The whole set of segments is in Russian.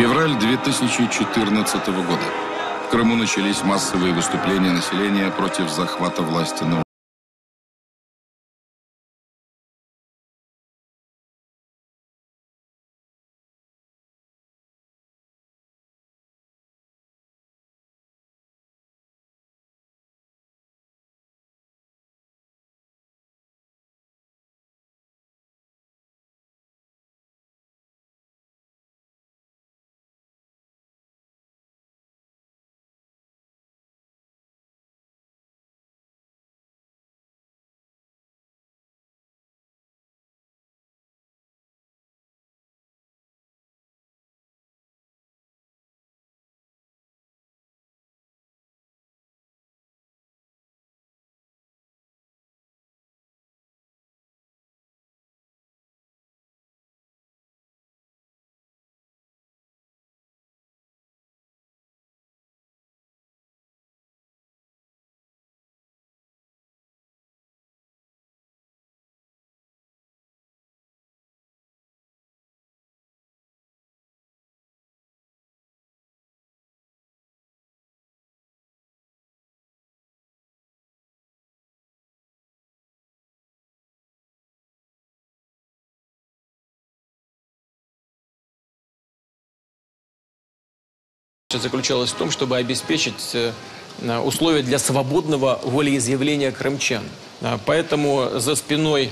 Февраль 2014 года. В Крыму начались массовые выступления населения против захвата власти на заключалась в том, чтобы обеспечить э, условия для свободного волеизъявления крымчан. А, поэтому за спиной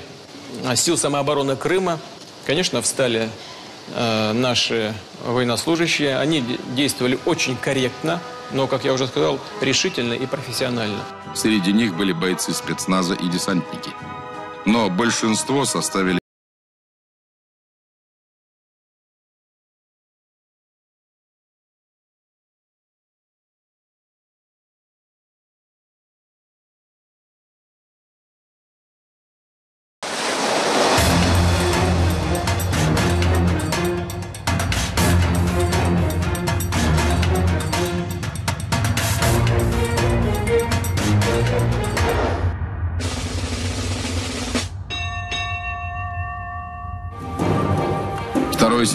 а, сил самообороны Крыма, конечно, встали э, наши военнослужащие. Они действовали очень корректно, но, как я уже сказал, решительно и профессионально. Среди них были бойцы спецназа и десантники. Но большинство составили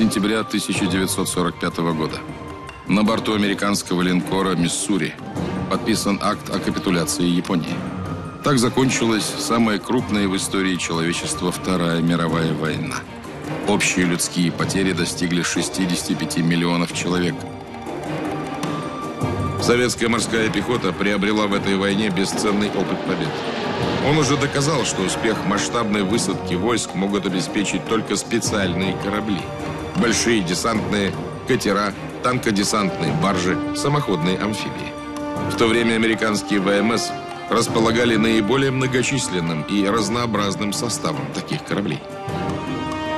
сентября 1945 года. На борту американского линкора «Миссури» подписан акт о капитуляции Японии. Так закончилась самая крупная в истории человечества Вторая мировая война. Общие людские потери достигли 65 миллионов человек. Советская морская пехота приобрела в этой войне бесценный опыт побед. Он уже доказал, что успех масштабной высадки войск могут обеспечить только специальные корабли – большие десантные катера, танкодесантные баржи, самоходные амфибии. В то время американские ВМС располагали наиболее многочисленным и разнообразным составом таких кораблей.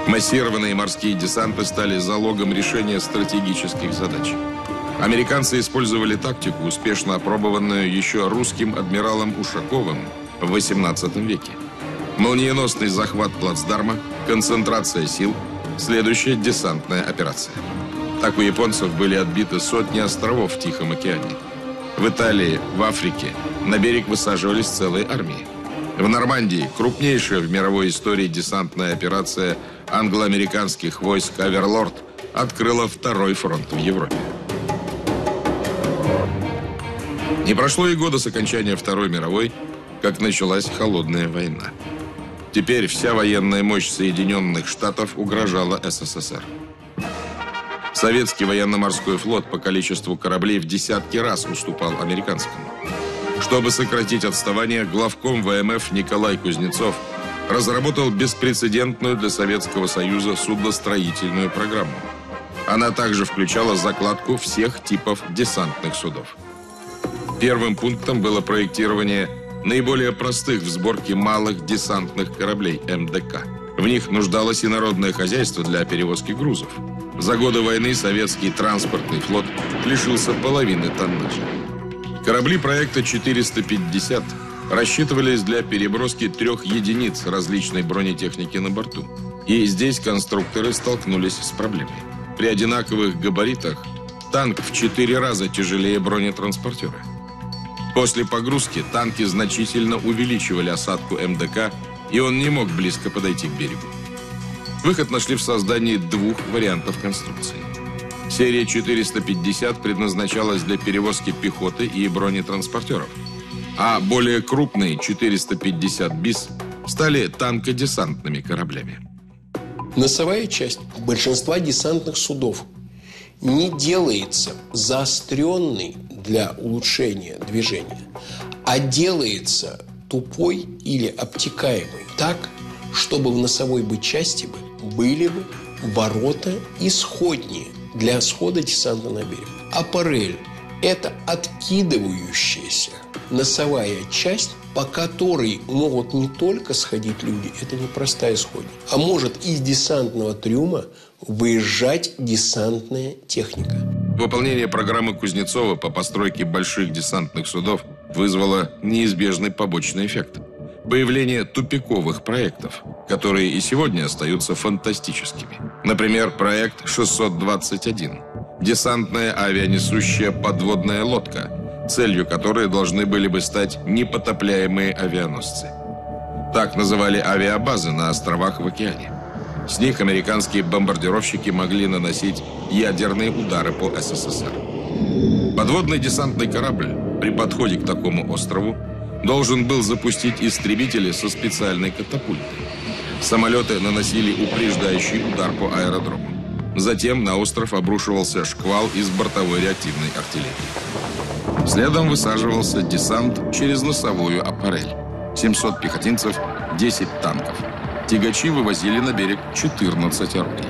Массированные морские десанты стали залогом решения стратегических задач. Американцы использовали тактику, успешно опробованную еще русским адмиралом Ушаковым в XVIII веке. Молниеносный захват плацдарма, концентрация сил – Следующая десантная операция. Так у японцев были отбиты сотни островов в Тихом океане. В Италии, в Африке на берег высаживались целые армии. В Нормандии крупнейшая в мировой истории десантная операция англо-американских войск «Аверлорд» открыла второй фронт в Европе. Не прошло и года с окончания Второй мировой, как началась холодная война. Теперь вся военная мощь Соединенных Штатов угрожала СССР. Советский военно-морской флот по количеству кораблей в десятки раз уступал американскому. Чтобы сократить отставание, главком ВМФ Николай Кузнецов разработал беспрецедентную для Советского Союза судостроительную программу. Она также включала закладку всех типов десантных судов. Первым пунктом было проектирование наиболее простых в сборке малых десантных кораблей МДК. В них нуждалось и народное хозяйство для перевозки грузов. За годы войны советский транспортный флот лишился половины тоннажа. Корабли проекта 450 рассчитывались для переброски трех единиц различной бронетехники на борту. И здесь конструкторы столкнулись с проблемой. При одинаковых габаритах танк в четыре раза тяжелее бронетранспортера. После погрузки танки значительно увеличивали осадку МДК, и он не мог близко подойти к берегу. Выход нашли в создании двух вариантов конструкции. Серия 450 предназначалась для перевозки пехоты и бронетранспортеров, а более крупные 450 БИС стали танкодесантными кораблями. Носовая часть большинства десантных судов не делается заостренной для улучшения движения, а делается тупой или обтекаемой так, чтобы в носовой бы части бы были бы ворота исходнее для схода десанта на берег. Аппарель – это откидывающаяся носовая часть, по которой могут не только сходить люди, это не простая сходня, а может из десантного трюма выезжать десантная техника. Выполнение программы Кузнецова по постройке больших десантных судов вызвало неизбежный побочный эффект – появление тупиковых проектов, которые и сегодня остаются фантастическими. Например, проект 621 – десантная авианесущая подводная лодка, целью которой должны были бы стать непотопляемые авианосцы. Так называли авиабазы на островах в океане. С них американские бомбардировщики могли наносить ядерные удары по СССР. Подводный десантный корабль при подходе к такому острову должен был запустить истребители со специальной катапультой. Самолеты наносили упреждающий удар по аэродрому. Затем на остров обрушивался шквал из бортовой реактивной артиллерии. Следом высаживался десант через носовую аппарель. 700 пехотинцев, 10 танков. Тягачи вывозили на берег 14 орудий.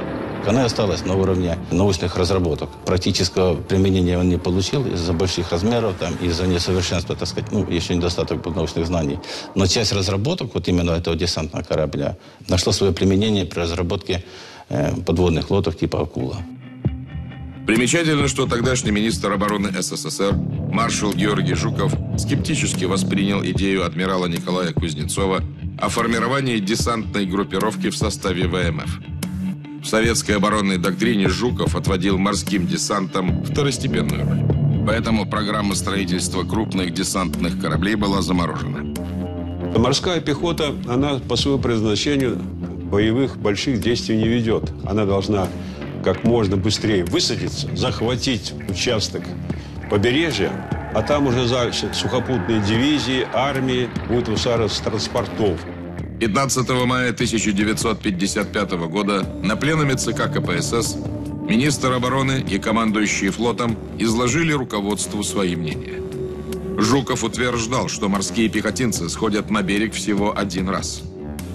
Она осталась на уровне научных разработок. Практического применения он не получил из-за больших размеров, там, из-за несовершенства, так сказать, ну, еще недостаток научных знаний. Но часть разработок, вот именно этого десантного корабля, нашла свое применение при разработке э, подводных лодок типа «Акула». Примечательно, что тогдашний министр обороны СССР маршал Георгий Жуков скептически воспринял идею адмирала Николая Кузнецова о формировании десантной группировки в составе ВМФ. В советской оборонной доктрине Жуков отводил морским десантам второстепенную роль. Поэтому программа строительства крупных десантных кораблей была заморожена. Морская пехота, она по своему предназначению боевых больших действий не ведет. Она должна как можно быстрее высадиться, захватить участок побережья, а там уже дальше сухопутные дивизии, армии будут высаживаться с транспортов. 15 мая 1955 года на пленуме ЦК КПСС министр обороны и командующие флотом изложили руководству свои мнения. Жуков утверждал, что морские пехотинцы сходят на берег всего один раз.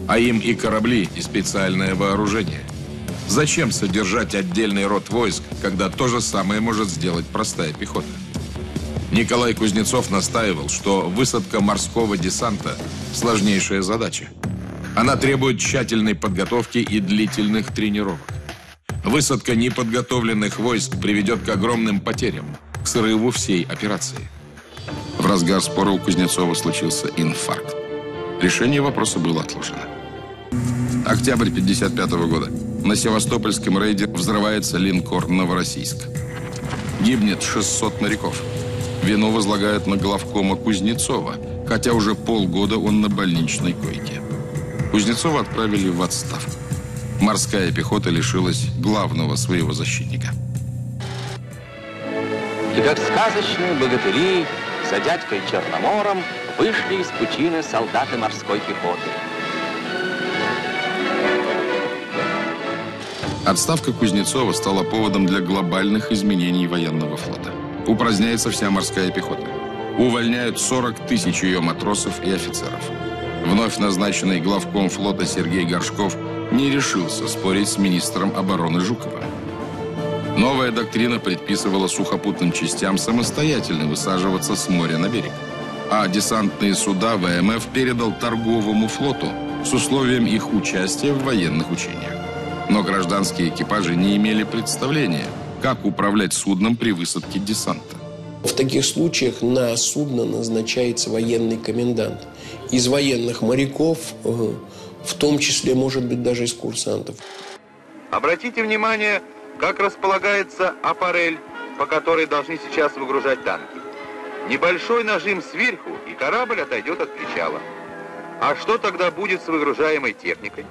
А им и корабли, и специальное вооружение. Зачем содержать отдельный род войск, когда то же самое может сделать простая пехота? Николай Кузнецов настаивал, что высадка морского десанта – сложнейшая задача. Она требует тщательной подготовки и длительных тренировок. Высадка неподготовленных войск приведет к огромным потерям, к срыву всей операции. В разгар спора у Кузнецова случился инфаркт. Решение вопроса было отложено. Октябрь 55 года. На Севастопольском рейде взрывается линкор «Новороссийск». Гибнет 600 моряков. Вину возлагают на главкома Кузнецова, хотя уже полгода он на больничной койке. Кузнецова отправили в отставку. Морская пехота лишилась главного своего защитника. И как сказочные богатыри за дядькой Черномором вышли из пучины солдаты морской пехоты. Отставка Кузнецова стала поводом для глобальных изменений военного флота. Упраздняется вся морская пехота. Увольняют 40 тысяч ее матросов и офицеров. Вновь назначенный главком флота Сергей Горшков не решился спорить с министром обороны Жуковым. Новая доктрина предписывала сухопутным частям самостоятельно высаживаться с моря на берег. А десантные суда ВМФ передал торговому флоту с условием их участия в военных учениях. Но гражданские экипажи не имели представления, как управлять судном при высадке десанта. В таких случаях на судно назначается военный комендант – из военных моряков, э, в том числе, может быть, даже из курсантов. Обратите внимание, как располагается аппарель, по которой должны сейчас выгружать танки. Небольшой нажим сверху, и корабль отойдет от причала. А что тогда будет с выгружаемой техникой?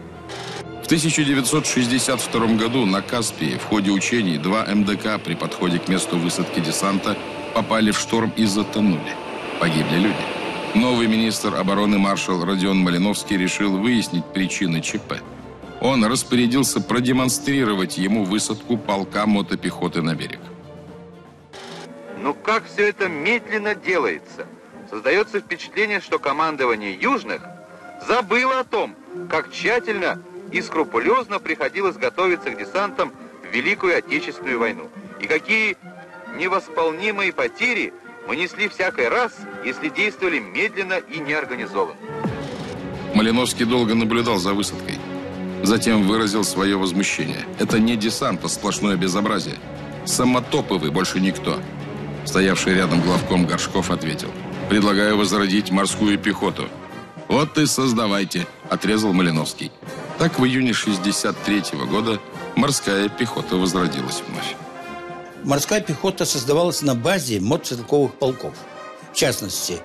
В 1962 году на Каспии в ходе учений два МДК при подходе к месту высадки десанта попали в шторм и затонули. Погибли люди. Новый министр обороны маршал Родион Малиновский решил выяснить причины ЧП. Он распорядился продемонстрировать ему высадку полка мотопехоты на берег. Ну как все это медленно делается? Создается впечатление, что командование Южных забыло о том, как тщательно и скрупулезно приходилось готовиться к десантам в Великую Отечественную войну. И какие невосполнимые потери мы несли всякий раз, если действовали медленно и неорганизованно. Малиновский долго наблюдал за высадкой. Затем выразил свое возмущение. Это не десант, а сплошное безобразие. Самотопы вы, больше никто. Стоявший рядом главком Горшков ответил. Предлагаю возродить морскую пехоту. Вот и создавайте, отрезал Малиновский. Так в июне 63 -го года морская пехота возродилась вновь. Морская пехота создавалась на базе мотострелковых полков. В частности,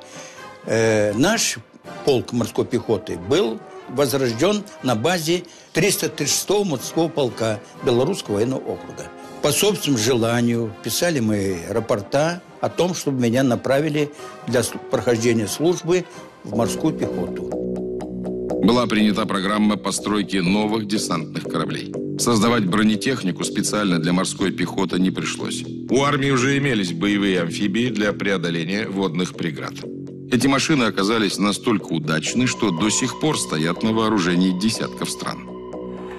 э, наш полк морской пехоты был возрожден на базе 336-го мотоциклового полка Белорусского военного округа. По собственному желанию писали мы рапорта о том, чтобы меня направили для прохождения службы в морскую пехоту. Была принята программа постройки новых десантных кораблей. Создавать бронетехнику специально для морской пехоты не пришлось. У армии уже имелись боевые амфибии для преодоления водных преград. Эти машины оказались настолько удачны, что до сих пор стоят на вооружении десятков стран.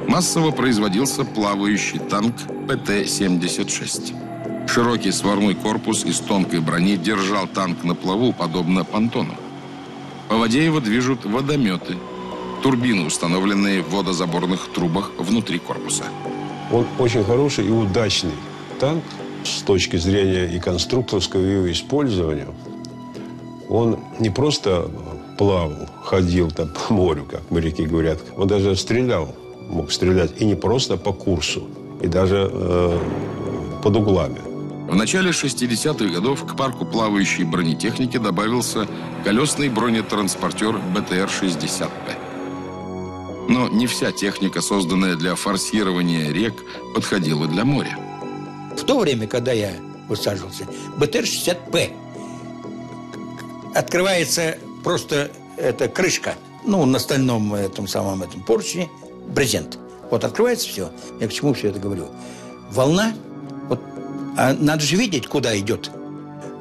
Массово производился плавающий танк ПТ-76. Широкий сварной корпус из тонкой брони держал танк на плаву, подобно понтону. По воде его движут водометы, турбины, установленные в водозаборных трубах внутри корпуса. Он очень хороший и удачный танк с точки зрения и конструкторского его использования. Он не просто плавал, ходил там по морю, как моряки говорят. Он даже стрелял, мог стрелять. И не просто по курсу, и даже э, под углами. В начале 60-х годов к парку плавающей бронетехники добавился колесный бронетранспортер БТР-60П. Но не вся техника, созданная для форсирования рек, подходила для моря. В то время, когда я высаживался, БТР-60П открывается просто эта крышка, ну, на стальном этом самом этом поручне, брезент. Вот открывается все. Я к чему все это говорю? Волна, вот, а надо же видеть, куда идет.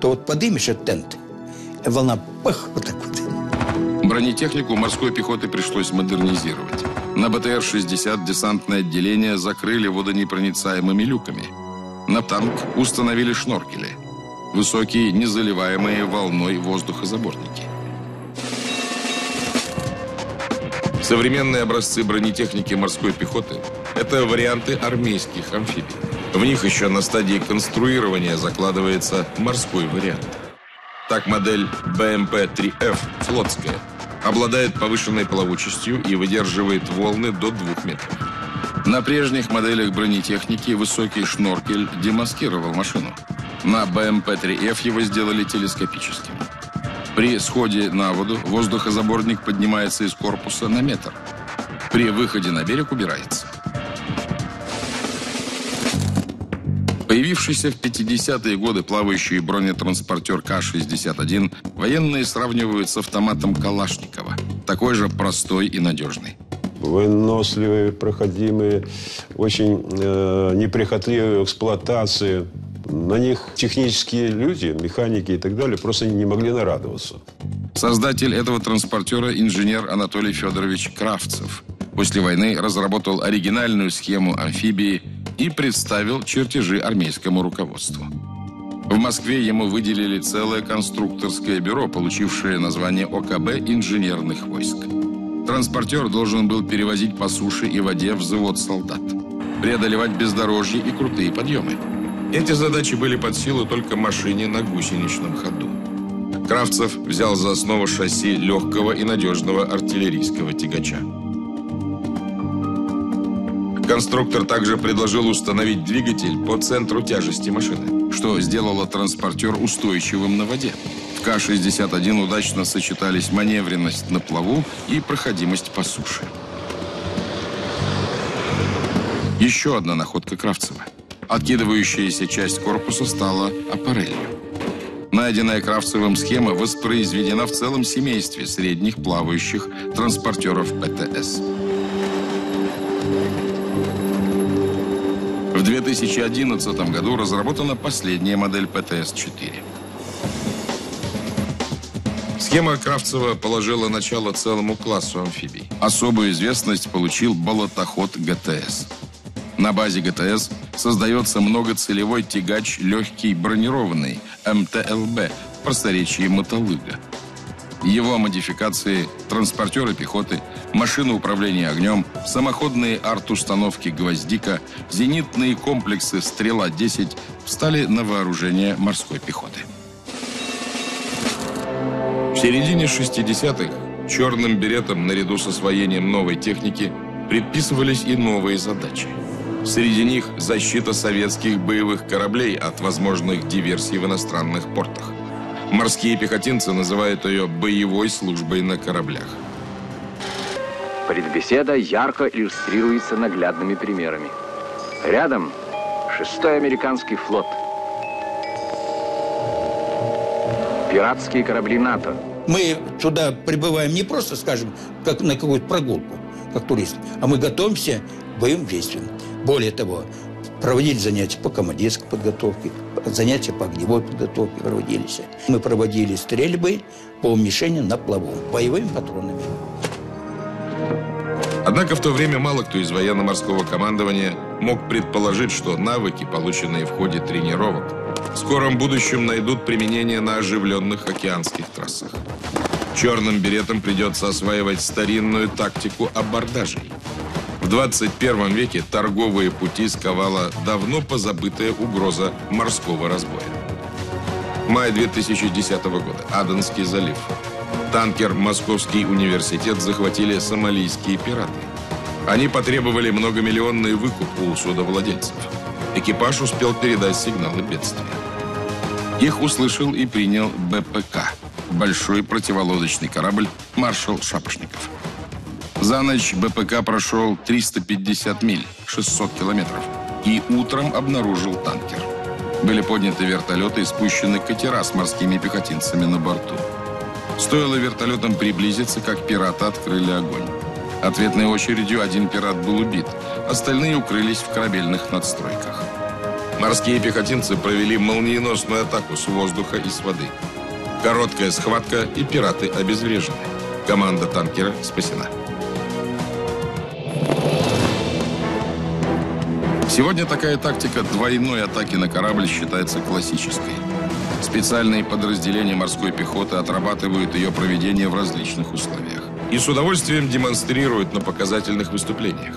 То вот подымешь этот тент, волна, пах, вот так вот. Бронетехнику морской пехоты пришлось модернизировать. На БТР-60 десантное отделение закрыли водонепроницаемыми люками. На танк установили шноркели. Высокие, незаливаемые волной воздухозаборники. Современные образцы бронетехники морской пехоты – это варианты армейских амфибий. В них еще на стадии конструирования закладывается морской вариант. Так модель БМП-3Ф флотская обладает повышенной плавучестью и выдерживает волны до 2 метров. На прежних моделях бронетехники высокий шноркель демаскировал машину. На БМП-3Ф его сделали телескопическим. При сходе на воду воздухозаборник поднимается из корпуса на метр. При выходе на берег убирается. Появившийся в 50-е годы плавающий бронетранспортер К-61 военные сравнивают с автоматом Калашникова. Такой же простой и надежный. Выносливые, проходимые, очень э, неприхотливые в эксплуатации. На них технические люди, механики и так далее просто не могли нарадоваться. Создатель этого транспортера инженер Анатолий Федорович Кравцев. После войны разработал оригинальную схему амфибии и представил чертежи армейскому руководству. В Москве ему выделили целое конструкторское бюро, получившее название ОКБ инженерных войск. Транспортер должен был перевозить по суше и воде взвод солдат, преодолевать бездорожье и крутые подъемы. Эти задачи были под силу только машине на гусеничном ходу. Кравцев взял за основу шасси легкого и надежного артиллерийского тягача. Конструктор также предложил установить двигатель по центру тяжести машины, что сделало транспортер устойчивым на воде. В К-61 удачно сочетались маневренность на плаву и проходимость по суше. Еще одна находка Кравцева. Откидывающаяся часть корпуса стала аппарелью. Найденная Кравцевым схема воспроизведена в целом семействе средних плавающих транспортеров ПТС. 2011 году разработана последняя модель ПТС-4. Схема Кравцева положила начало целому классу амфибий. Особую известность получил болотоход ГТС. На базе ГТС создается многоцелевой тягач легкий бронированный МТЛБ в просторечии мотолыга. Его модификации – транспортеры пехоты, машины управления огнем, самоходные арт-установки «Гвоздика», зенитные комплексы «Стрела-10» встали на вооружение морской пехоты. В середине 60-х черным беретам наряду с освоением новой техники предписывались и новые задачи. Среди них защита советских боевых кораблей от возможных диверсий в иностранных портах. Морские пехотинцы называют ее боевой службой на кораблях. Предбеседа ярко иллюстрируется наглядными примерами. Рядом шестой американский флот. Пиратские корабли НАТО. Мы туда прибываем не просто, скажем, как на какую-то прогулку, как турист, а мы готовимся к боевым действиям. Более того, проводили занятия по командирской подготовке, занятия по огневой подготовке проводились. Мы проводили стрельбы по мишеням на плаву, боевыми патронами. Однако в то время мало кто из военно-морского командования мог предположить, что навыки, полученные в ходе тренировок, в скором будущем найдут применение на оживленных океанских трассах. Черным беретам придется осваивать старинную тактику абордажей. В 21 веке торговые пути сковала давно позабытая угроза морского разбоя. Май 2010 года. Аденский залив. Танкер «Московский университет» захватили сомалийские пираты. Они потребовали многомиллионный выкуп у судовладельцев. Экипаж успел передать сигналы бедствия. Их услышал и принял БПК – большой противолодочный корабль «Маршал Шапошников». За ночь БПК прошел 350 миль, 600 километров, и утром обнаружил танкер. Были подняты вертолеты и спущены катера с морскими пехотинцами на борту. Стоило вертолетам приблизиться, как пираты открыли огонь. Ответной очередью один пират был убит, остальные укрылись в корабельных надстройках. Морские пехотинцы провели молниеносную атаку с воздуха и с воды. Короткая схватка, и пираты обезврежены. Команда танкера спасена. Сегодня такая тактика двойной атаки на корабль считается классической. Специальные подразделения морской пехоты отрабатывают ее проведение в различных условиях. И с удовольствием демонстрируют на показательных выступлениях.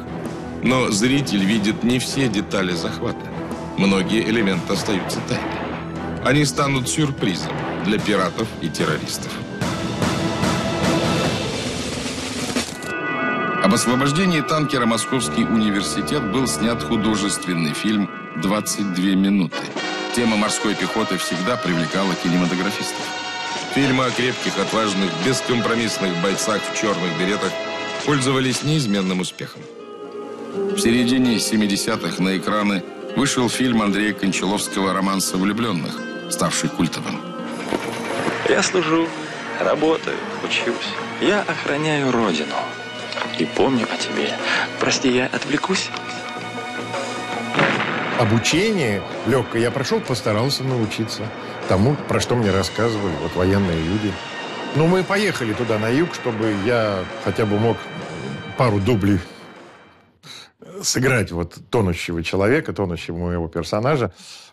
Но зритель видит не все детали захвата. Многие элементы остаются тайной. Они станут сюрпризом для пиратов и террористов. Об освобождении танкера «Московский университет» был снят художественный фильм «22 минуты». Тема морской пехоты всегда привлекала кинематографистов. Фильмы о крепких, отважных, бескомпромиссных бойцах в черных беретах пользовались неизменным успехом. В середине 70-х на экраны вышел фильм Андрея Кончаловского «Романса влюбленных», ставший культовым. Я служу, работаю, учусь. Я охраняю Родину и помню о тебе. Прости, я отвлекусь. Обучение легкое я прошел, постарался научиться тому, про что мне рассказывали вот военные люди. Ну, мы поехали туда, на юг, чтобы я хотя бы мог пару дублей сыграть вот тонущего человека, тонущего моего персонажа.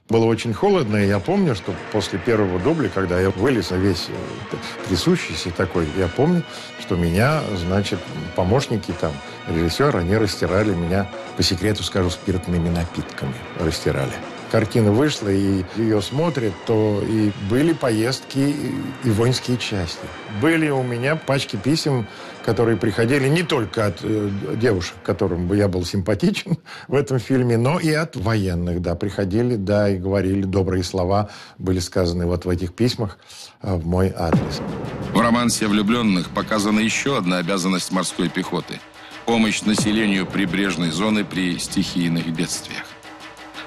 Было очень холодно, и я помню, что после первого дубля, когда я вылез весь э, трясущийся такой, я помню, что меня, значит, помощники там, режиссер, они растирали меня, по секрету скажу, спиртными напитками растирали картина вышла, и ее смотрят, то и были поездки и воинские части. Были у меня пачки писем, которые приходили не только от э, девушек, которым бы я был симпатичен в этом фильме, но и от военных, да, приходили, да, и говорили добрые слова, были сказаны вот в этих письмах э, в мой адрес. В романсе «Влюбленных» показана еще одна обязанность морской пехоты – помощь населению прибрежной зоны при стихийных бедствиях.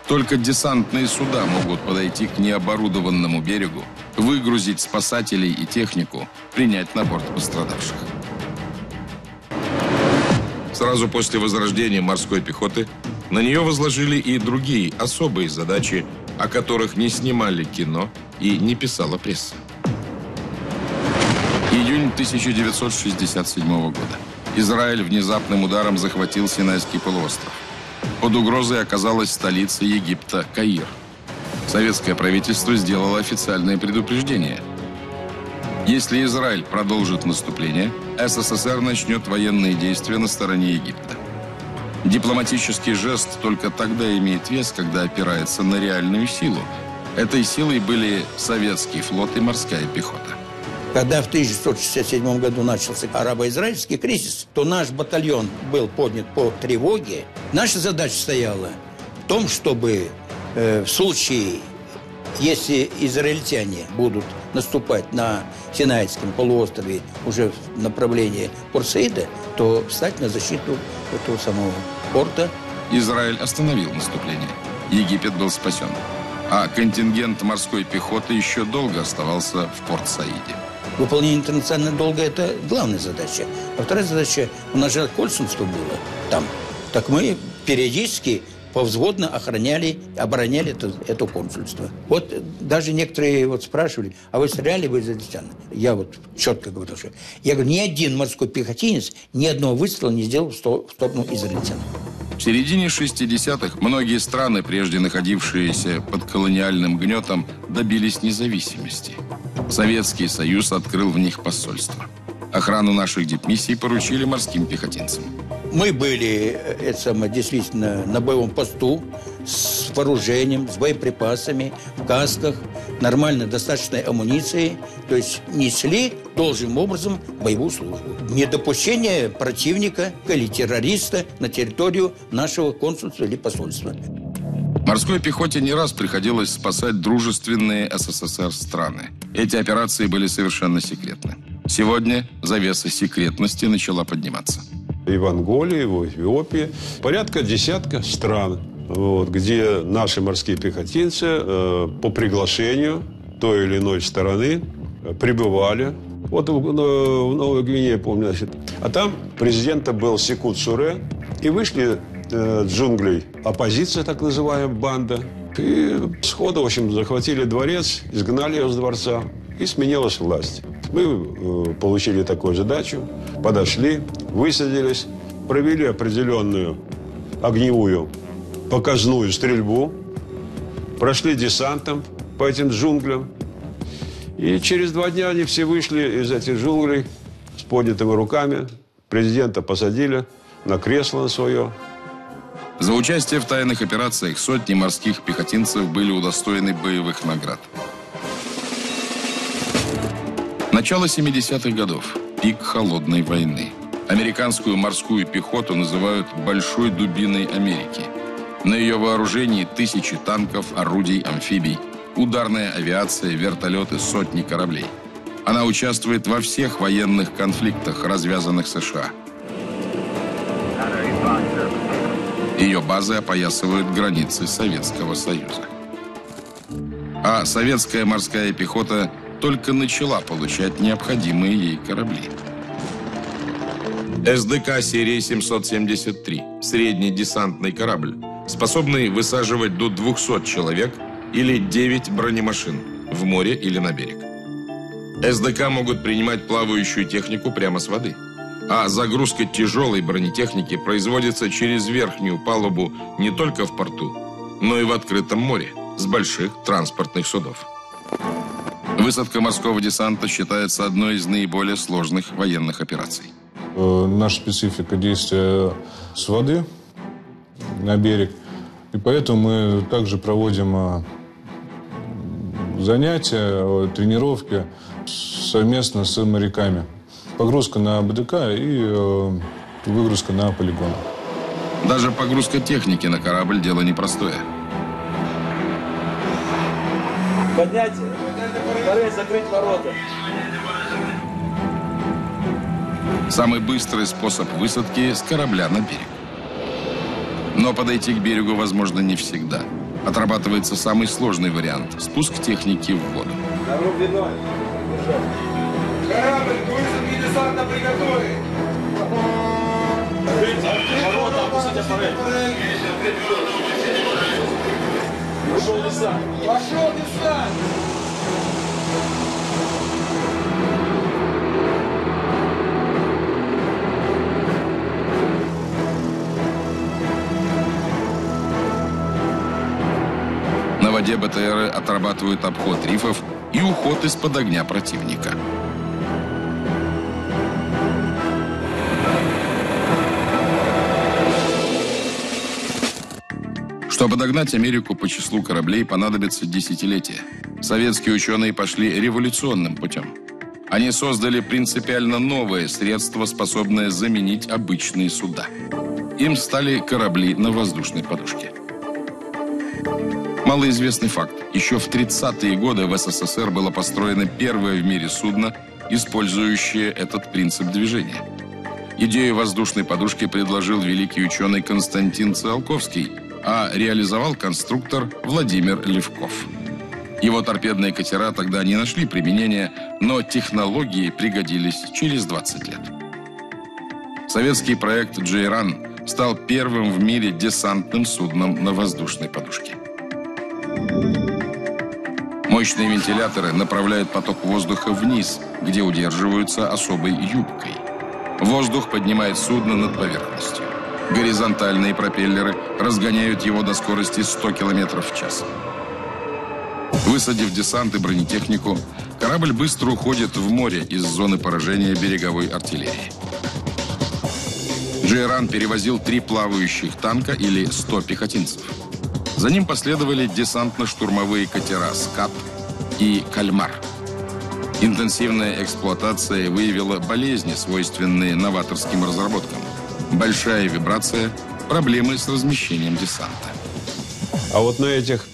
Только десантные суда могут подойти к необорудованному берегу, выгрузить спасателей и технику, принять на борт пострадавших. Сразу после возрождения морской пехоты на нее возложили и другие особые задачи, о которых не снимали кино и не писала пресса. Июнь 1967 года. Израиль внезапным ударом захватил Синайский полуостров. Под угрозой оказалась столица Египта – Каир. Советское правительство сделало официальное предупреждение. Если Израиль продолжит наступление, СССР начнет военные действия на стороне Египта. Дипломатический жест только тогда имеет вес, когда опирается на реальную силу. Этой силой были советский флот и морская пехота. Когда в 1967 году начался арабо-израильский кризис, то наш батальон был поднят по тревоге. Наша задача стояла в том, чтобы э, в случае, если израильтяне будут наступать на Синайском полуострове уже в направлении Порсейда, то встать на защиту этого самого порта. Израиль остановил наступление. Египет был спасен. А контингент морской пехоты еще долго оставался в Порт-Саиде. Выполнение интернационального долга – это главная задача. А вторая задача – у нас же консульство было там. Так мы периодически повзводно охраняли, обороняли это, это консульство. Вот даже некоторые вот спрашивали, а вы стреляли бы из израильтян? Я вот четко говорю, что... Я говорю, ни один морской пехотинец ни одного выстрела не сделал в сторону израильтян. В середине 60-х многие страны, прежде находившиеся под колониальным гнетом, добились независимости. Советский Союз открыл в них посольство. Охрану наших дипмиссий поручили морским пехотинцам. Мы были, э, это самое, действительно, на боевом посту с вооружением, с боеприпасами, в касках, нормально достаточной амуницией. То есть несли должным образом боевую службу. Недопущение противника или террориста на территорию нашего консульства или посольства. Морской пехоте не раз приходилось спасать дружественные СССР страны. Эти операции были совершенно секретны. Сегодня завеса секретности начала подниматься и в Анголе, и в Эфиопии. Порядка десятка стран, вот, где наши морские пехотинцы э, по приглашению той или иной стороны э, прибывали. Вот в, в Новой Гвинее, помню, значит. А там президента был Секут Суре. И вышли э, джунглей оппозиция, так называемая, банда. И сходу, в общем, захватили дворец, изгнали его с дворца. И сменилась власть. Мы э, получили такую задачу, подошли, высадились, провели определенную огневую показную стрельбу, прошли десантом по этим джунглям. И через два дня они все вышли из этих джунглей с поднятыми руками. Президента посадили на кресло на свое. За участие в тайных операциях сотни морских пехотинцев были удостоены боевых наград. Начало 70-х годов. Пик холодной войны. Американскую морскую пехоту называют «большой дубиной Америки». На ее вооружении тысячи танков, орудий, амфибий, ударная авиация, вертолеты, сотни кораблей. Она участвует во всех военных конфликтах, развязанных США. Ее базы опоясывают границы Советского Союза. А советская морская пехота – только начала получать необходимые ей корабли. СДК серии 773, средний десантный корабль, способный высаживать до 200 человек или 9 бронемашин в море или на берег. СДК могут принимать плавающую технику прямо с воды. А загрузка тяжелой бронетехники производится через верхнюю палубу не только в порту, но и в открытом море с больших транспортных судов. Высадка морского десанта считается одной из наиболее сложных военных операций. Э, наша специфика действия с воды на берег. И поэтому мы также проводим э, занятия, э, тренировки совместно с моряками. Погрузка на БДК и выгрузка на полигон. Даже погрузка техники на корабль – дело непростое. Поднять Скорее закрыть ворота. Самый быстрый способ высадки с корабля на берег. Но подойти к берегу возможно не всегда. Отрабатывается самый сложный вариант – спуск техники в воду. Пошел десант! Пошел десант! Воде БТРы отрабатывают обход рифов и уход из-под огня противника. Чтобы догнать Америку по числу кораблей, понадобится десятилетие. Советские ученые пошли революционным путем. Они создали принципиально новое средство, способное заменить обычные суда. Им стали корабли на воздушной подушке. Малоизвестный факт. Еще в 30-е годы в СССР было построено первое в мире судно, использующее этот принцип движения. Идею воздушной подушки предложил великий ученый Константин Циолковский, а реализовал конструктор Владимир Левков. Его торпедные катера тогда не нашли применения, но технологии пригодились через 20 лет. Советский проект «Джейран» стал первым в мире десантным судном на воздушной подушке. Мощные вентиляторы направляют поток воздуха вниз, где удерживаются особой юбкой. Воздух поднимает судно над поверхностью. Горизонтальные пропеллеры разгоняют его до скорости 100 км в час. Высадив десант и бронетехнику, корабль быстро уходит в море из зоны поражения береговой артиллерии. Джейран перевозил три плавающих танка или 100 пехотинцев. За ним последовали десантно-штурмовые катера «Скат» и «Кальмар». Интенсивная эксплуатация выявила болезни, свойственные новаторским разработкам. Большая вибрация, проблемы с размещением десанта. А вот на этих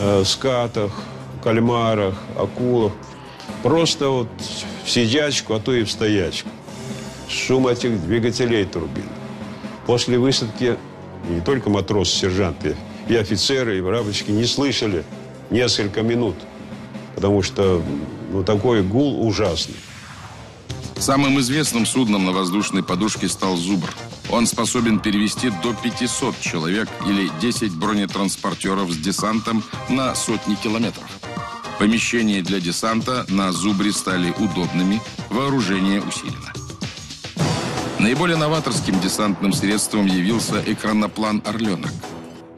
э, скатах, кальмарах, акулах просто вот в сидячку, а то и в стоячку. Шум этих двигателей турбин. После высадки не только матросы, сержанты, и офицеры, и рабочики не слышали несколько минут, потому что ну, такой гул ужасный. Самым известным судном на воздушной подушке стал «Зубр». Он способен перевести до 500 человек или 10 бронетранспортеров с десантом на сотни километров. Помещения для десанта на «Зубре» стали удобными, вооружение усилено. Наиболее новаторским десантным средством явился экраноплан «Орленок».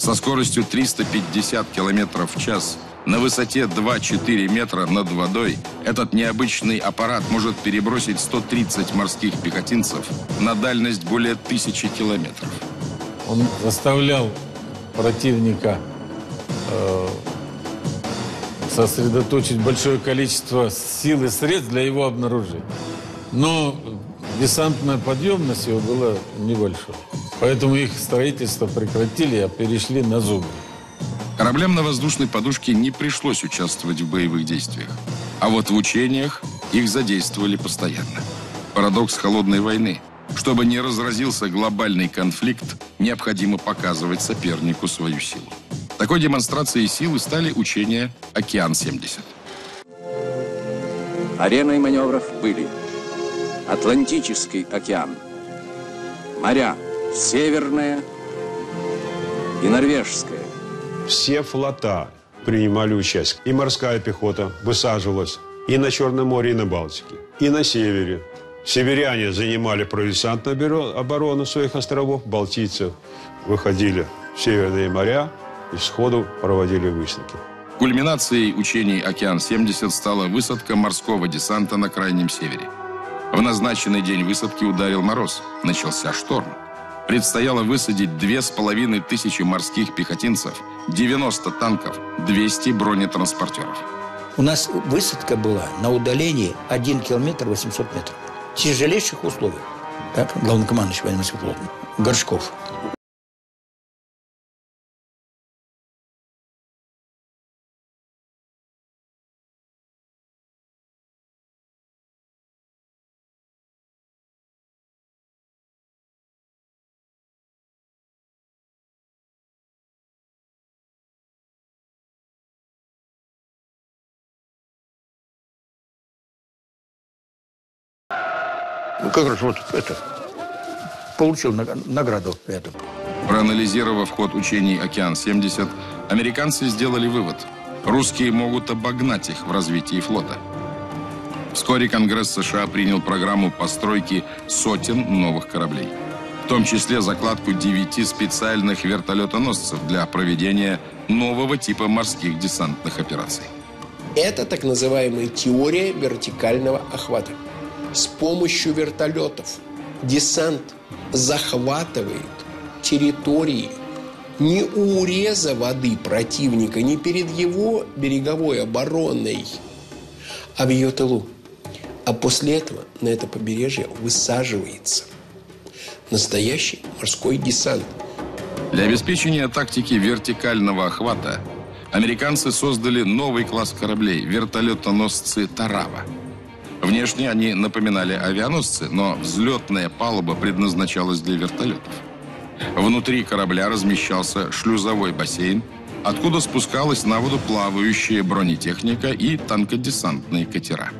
Со скоростью 350 км в час на высоте 2-4 метра над водой этот необычный аппарат может перебросить 130 морских пехотинцев на дальность более тысячи километров. Он заставлял противника э, сосредоточить большое количество сил и средств для его обнаружения. Но десантная подъемность его была небольшой. Поэтому их строительство прекратили, а перешли на зубы. Кораблям на воздушной подушке не пришлось участвовать в боевых действиях. А вот в учениях их задействовали постоянно. Парадокс холодной войны. Чтобы не разразился глобальный конфликт, необходимо показывать сопернику свою силу. Такой демонстрацией силы стали учения «Океан-70». Ареной маневров были Атлантический океан, моря Северное и Норвежское. Все флота принимали участие. И морская пехота высаживалась и на Черном море, и на Балтике, и на севере. Северяне занимали провисантную оборону своих островов, балтийцы выходили в северные моря и сходу проводили высадки. Кульминацией учений «Океан-70» стала высадка морского десанта на Крайнем Севере. В назначенный день высадки ударил мороз. Начался шторм. Предстояло высадить две с половиной тысячи морских пехотинцев, 90 танков, 200 бронетранспортеров. У нас высадка была на удалении 1 километр 800 метров. В тяжелейших условиях. Так, главнокомандующий военно-морским Горшков как раз вот это. Получил награду эту. Проанализировав ход учений «Океан-70», американцы сделали вывод. Русские могут обогнать их в развитии флота. Вскоре Конгресс США принял программу постройки сотен новых кораблей. В том числе закладку девяти специальных вертолетоносцев для проведения нового типа морских десантных операций. Это так называемая теория вертикального охвата. С помощью вертолетов десант захватывает территории не у уреза воды противника, не перед его береговой обороной, а в ее тылу. А после этого на это побережье высаживается настоящий морской десант. Для обеспечения тактики вертикального охвата американцы создали новый класс кораблей – вертолетоносцы «Тарава». Внешне они напоминали авианосцы, но взлетная палуба предназначалась для вертолетов. Внутри корабля размещался шлюзовой бассейн, откуда спускалась на воду плавающая бронетехника и танкодесантные катера.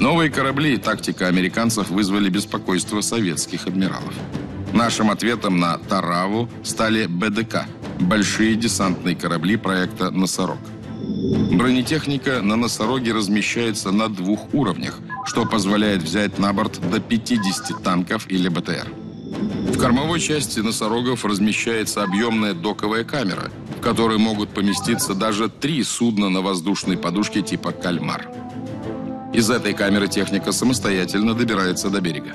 Новые корабли и тактика американцев вызвали беспокойство советских адмиралов. Нашим ответом на Тараву стали БДК – большие десантные корабли проекта «Носорог». Бронетехника на «Носороге» размещается на двух уровнях, что позволяет взять на борт до 50 танков или БТР. В кормовой части «Носорогов» размещается объемная доковая камера, в которой могут поместиться даже три судна на воздушной подушке типа «Кальмар». Из этой камеры техника самостоятельно добирается до берега.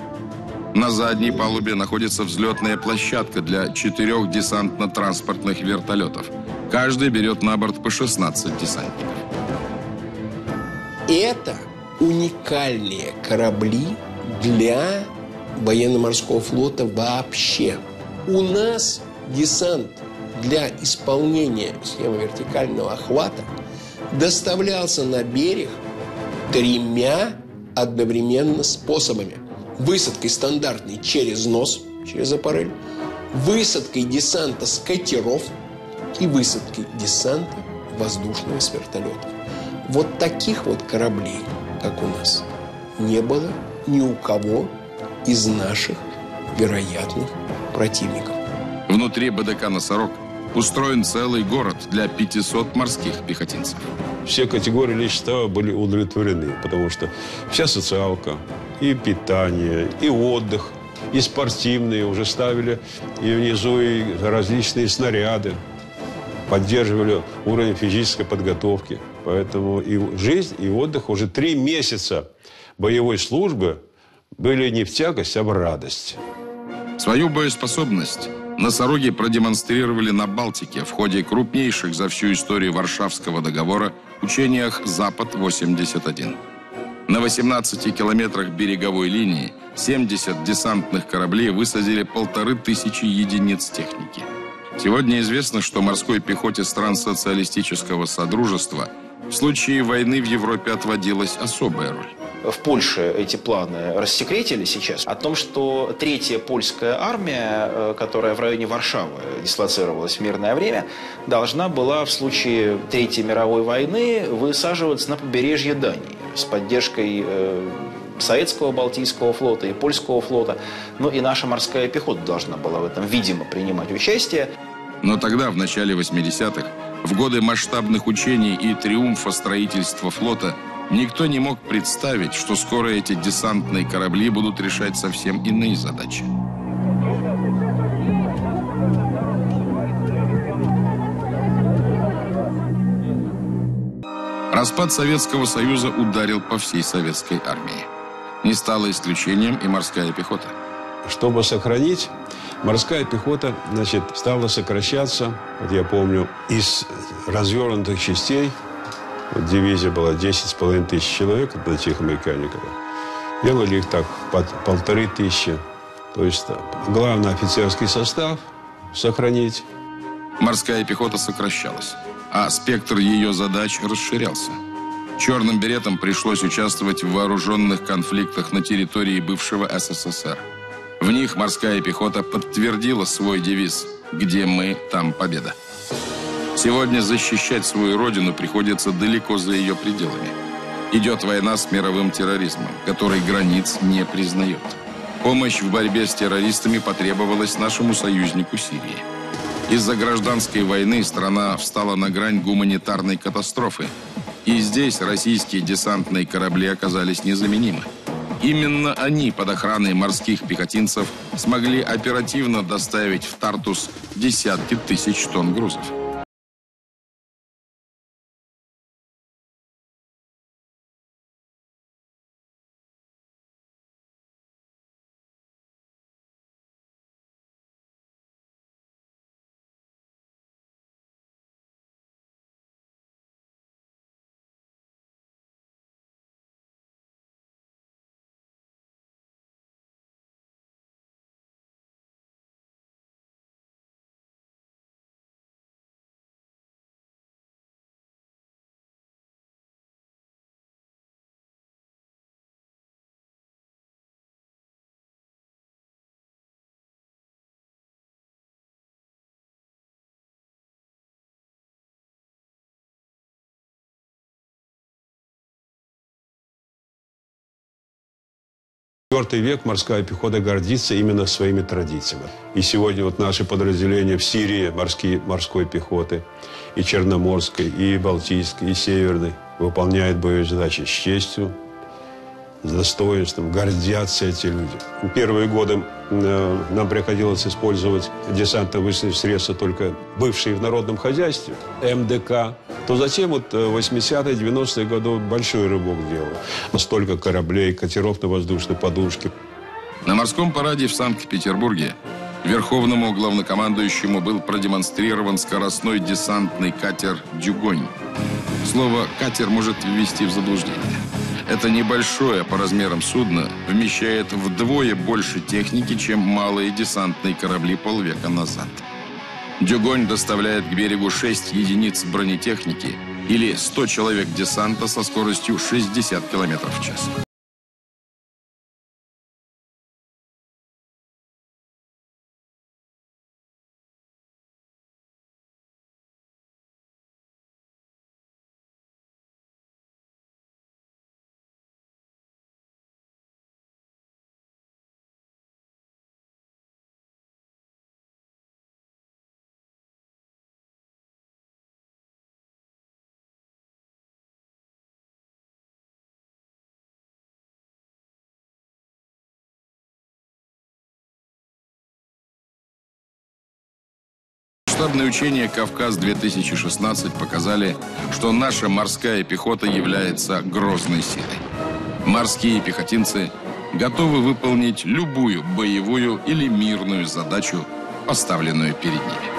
На задней палубе находится взлетная площадка для четырех десантно-транспортных вертолетов. Каждый берет на борт по 16 десантников. Это уникальные корабли для военно-морского флота вообще. У нас десант для исполнения схемы вертикального охвата доставлялся на берег тремя одновременно способами. Высадкой стандартной через нос, через аппарель, высадкой десанта с катеров и высадкой десанта воздушного с вертолетов. Вот таких вот кораблей, как у нас, не было ни у кого из наших вероятных противников. Внутри БДК «Носорог» устроен целый город для 500 морских пехотинцев. Все категории личного состава были удовлетворены, потому что вся социалка, и питание, и отдых, и спортивные уже ставили, и внизу и различные снаряды, поддерживали уровень физической подготовки. Поэтому и жизнь, и отдых уже три месяца боевой службы были не в тягость, а в радость. Свою боеспособность носороги продемонстрировали на Балтике в ходе крупнейших за всю историю Варшавского договора учениях «Запад-81». На 18 километрах береговой линии 70 десантных кораблей высадили полторы тысячи единиц техники. Сегодня известно, что морской пехоте стран социалистического содружества в случае войны в Европе отводилась особая роль в Польше эти планы рассекретили сейчас, о том, что третья польская армия, э, которая в районе Варшавы дислоцировалась в мирное время, должна была в случае Третьей мировой войны высаживаться на побережье Дании с поддержкой э, советского Балтийского флота и польского флота. Ну и наша морская пехота должна была в этом, видимо, принимать участие. Но тогда, в начале 80-х, в годы масштабных учений и триумфа строительства флота, Никто не мог представить, что скоро эти десантные корабли будут решать совсем иные задачи. Распад Советского Союза ударил по всей советской армии. Не стало исключением и морская пехота. Чтобы сохранить, морская пехота значит, стала сокращаться, вот я помню, из развернутых частей – вот дивизия была 10,5 тысяч человек от этих механиков. Делали их так под полторы тысячи. То есть главный офицерский состав сохранить. Морская пехота сокращалась, а спектр ее задач расширялся. Черным беретам пришлось участвовать в вооруженных конфликтах на территории бывшего СССР. В них морская пехота подтвердила свой девиз «Где мы, там победа». Сегодня защищать свою родину приходится далеко за ее пределами. Идет война с мировым терроризмом, который границ не признает. Помощь в борьбе с террористами потребовалась нашему союзнику Сирии. Из-за гражданской войны страна встала на грань гуманитарной катастрофы. И здесь российские десантные корабли оказались незаменимы. Именно они под охраной морских пехотинцев смогли оперативно доставить в Тартус десятки тысяч тонн грузов. Четвертый век морская пехота гордится именно своими традициями. И сегодня вот наши подразделения в Сирии морские, морской пехоты, и Черноморской, и Балтийской, и Северной выполняют боевые задачи с честью, с достоинством, гордятся эти люди. Первые годы э, нам приходилось использовать десантно-высадочные средства только бывшие в народном хозяйстве, МДК, то затем вот 80-е, 90-е годы большой рывок делал. Столько кораблей, катеров на воздушной подушке. На морском параде в Санкт-Петербурге Верховному главнокомандующему был продемонстрирован скоростной десантный катер «Дюгонь». Слово «катер» может ввести в заблуждение. Это небольшое по размерам судно вмещает вдвое больше техники, чем малые десантные корабли полвека назад. Дюгонь доставляет к берегу 6 единиц бронетехники или 100 человек десанта со скоростью 60 км в час. Масштабные учения «Кавказ-2016» показали, что наша морская пехота является грозной силой. Морские пехотинцы готовы выполнить любую боевую или мирную задачу, поставленную перед ними.